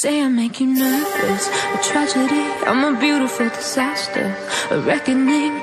say I make you nervous, a tragedy. I'm a beautiful disaster, a reckoning.